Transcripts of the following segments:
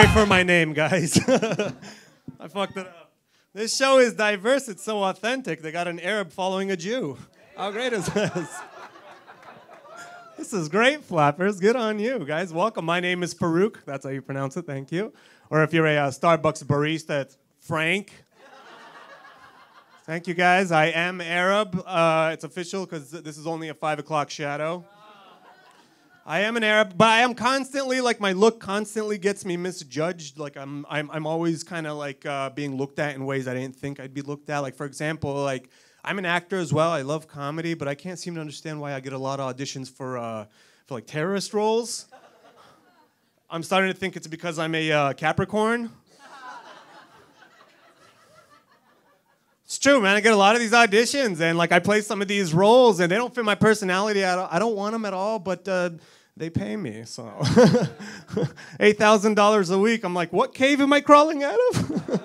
Sorry for my name, guys. I fucked it up. This show is diverse. It's so authentic. They got an Arab following a Jew. How great is this? This is great, flappers. Good on you, guys. Welcome. My name is Faruk. That's how you pronounce it. Thank you. Or if you're a uh, Starbucks barista, it's Frank. Thank you, guys. I am Arab. Uh, it's official because this is only a five o'clock shadow. I am an Arab, but I am constantly like my look constantly gets me misjudged. Like I'm, I'm, I'm always kind of like uh, being looked at in ways I didn't think I'd be looked at. Like for example, like I'm an actor as well. I love comedy, but I can't seem to understand why I get a lot of auditions for, uh, for like terrorist roles. I'm starting to think it's because I'm a uh, Capricorn. It's true, man. I get a lot of these auditions, and like I play some of these roles, and they don't fit my personality. I don't, I don't want them at all, but uh, they pay me. So eight thousand dollars a week. I'm like, what cave am I crawling out of?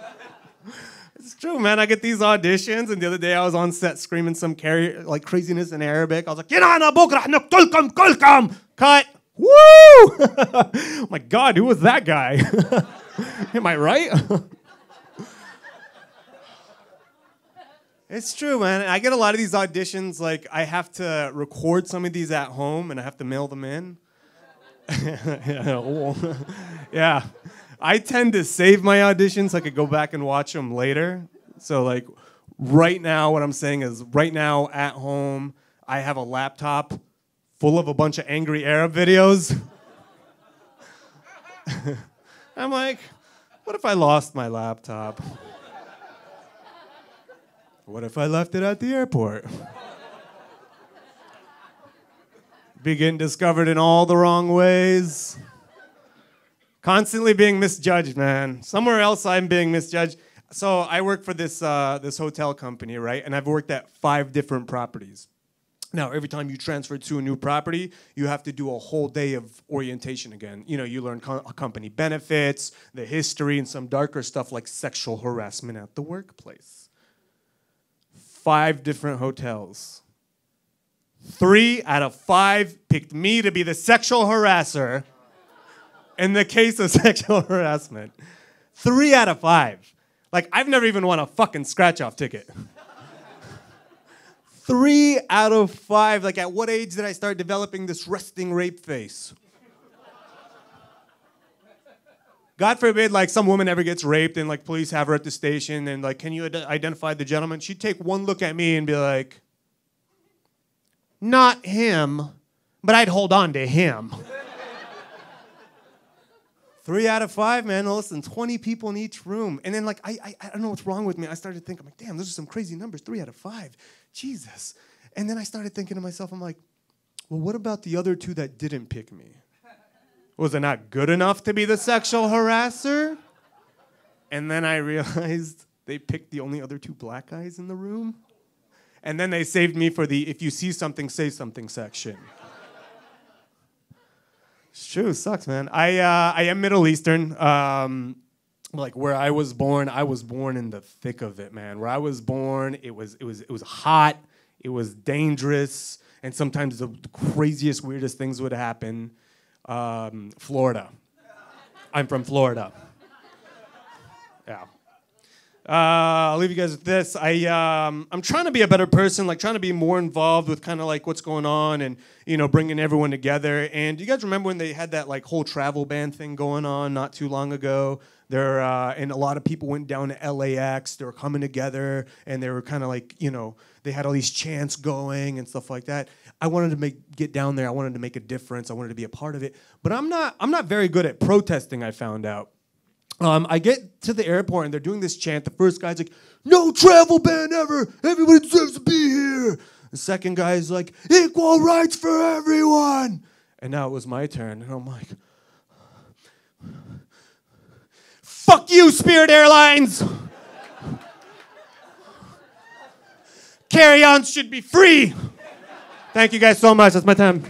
it's true, man. I get these auditions, and the other day I was on set screaming some carry, like craziness in Arabic. I was like, "Yana bukra naqtulkum kulkum." Cut. Woo! my God, who was that guy? Am I right? It's true, man. I get a lot of these auditions. Like, I have to record some of these at home and I have to mail them in. yeah. I tend to save my auditions so I could go back and watch them later. So, like, right now, what I'm saying is, right now at home, I have a laptop full of a bunch of angry Arab videos. I'm like, what if I lost my laptop? What if I left it at the airport? Begin discovered in all the wrong ways. Constantly being misjudged, man. Somewhere else I'm being misjudged. So I work for this uh, this hotel company, right? And I've worked at five different properties. Now, every time you transfer to a new property, you have to do a whole day of orientation again. You know, you learn co- company benefits, the history, and some darker stuff like sexual harassment at the workplace five different hotels. Three out of five picked me to be the sexual harasser in the case of sexual harassment. Three out of five. Like, I've never even won a fucking scratch off ticket. Three out of five. Like, at what age did I start developing this resting rape face? God forbid, like some woman ever gets raped and like police have her at the station and like, can you ad- identify the gentleman? She'd take one look at me and be like, not him, but I'd hold on to him. Three out of five, man. Listen, 20 people in each room. And then, like, I, I, I don't know what's wrong with me. I started to think, I'm like, damn, those are some crazy numbers. Three out of five. Jesus. And then I started thinking to myself, I'm like, well, what about the other two that didn't pick me? Was it not good enough to be the sexual harasser? And then I realized they picked the only other two black guys in the room. And then they saved me for the if you see something, say something section. It's true, sucks, man. I, uh, I am Middle Eastern. Um, like where I was born, I was born in the thick of it, man. Where I was born, it was, it was, it was hot, it was dangerous, and sometimes the craziest, weirdest things would happen um, Florida. I'm from Florida. Yeah. Uh, I'll leave you guys with this. I um, I'm trying to be a better person, like trying to be more involved with kind of like what's going on and you know bringing everyone together. And you guys remember when they had that like whole travel ban thing going on not too long ago? There uh, and a lot of people went down to LAX. They were coming together and they were kind of like you know they had all these chants going and stuff like that. I wanted to make get down there. I wanted to make a difference. I wanted to be a part of it. But I'm not I'm not very good at protesting. I found out. Um, I get to the airport and they're doing this chant. The first guy's like, "No travel ban ever. Everybody deserves to be here." The second guy's like, "Equal rights for everyone." And now it was my turn, and I'm like, "Fuck you, Spirit Airlines." Carry-ons should be free. Thank you guys so much. That's my time.